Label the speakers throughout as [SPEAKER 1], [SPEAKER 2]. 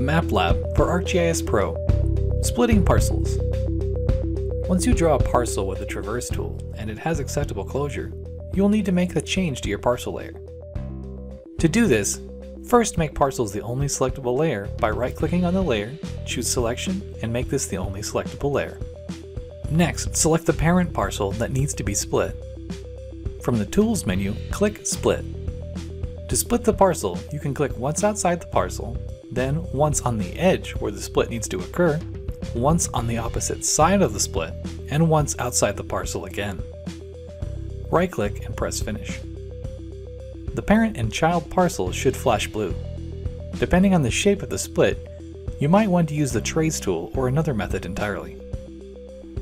[SPEAKER 1] MapLab for ArcGIS Pro. Splitting parcels. Once you draw a parcel with the Traverse tool and it has acceptable closure, you will need to make the change to your parcel layer. To do this, first make parcels the only selectable layer by right-clicking on the layer, choose Selection, and make this the only selectable layer. Next, select the parent parcel that needs to be split. From the Tools menu, click Split. To split the parcel, you can click once outside the parcel, then once on the edge where the split needs to occur, once on the opposite side of the split, and once outside the parcel again. Right-click and press Finish. The parent and child parcels should flash blue. Depending on the shape of the split, you might want to use the Trace tool or another method entirely.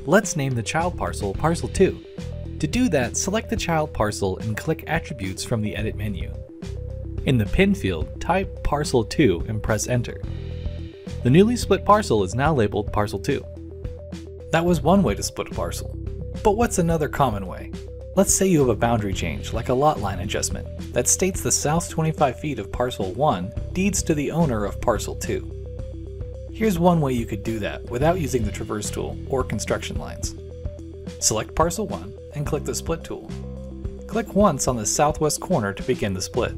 [SPEAKER 1] Let's name the child parcel Parcel 2. To do that, select the child parcel and click Attributes from the Edit menu. In the pin field, type parcel 2 and press enter. The newly split parcel is now labeled parcel 2. That was one way to split a parcel. But what's another common way? Let's say you have a boundary change, like a lot line adjustment, that states the south 25 feet of parcel 1 deeds to the owner of parcel 2. Here's one way you could do that without using the traverse tool or construction lines. Select parcel 1 and click the split tool. Click once on the southwest corner to begin the split.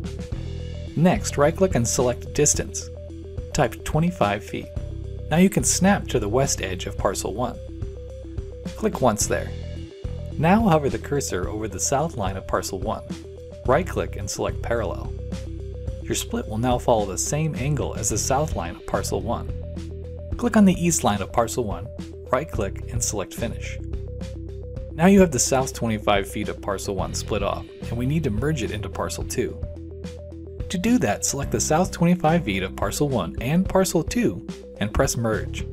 [SPEAKER 1] Next, right-click and select Distance. Type 25 feet. Now you can snap to the west edge of parcel 1. Click once there. Now hover the cursor over the south line of parcel 1. Right-click and select Parallel. Your split will now follow the same angle as the south line of parcel 1. Click on the east line of parcel 1, right-click and select Finish. Now you have the south 25 feet of parcel 1 split off, and we need to merge it into parcel 2. To do that, select the south 25 feet of parcel 1 and parcel 2 and press merge.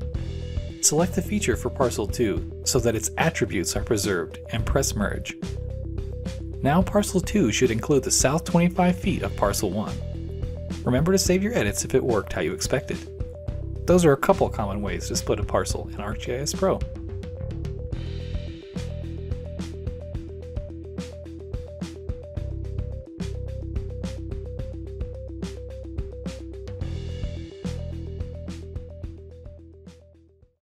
[SPEAKER 1] Select the feature for parcel 2 so that its attributes are preserved and press merge. Now parcel 2 should include the south 25 feet of parcel 1. Remember to save your edits if it worked how you expected. Those are a couple common ways to split a parcel in ArcGIS Pro.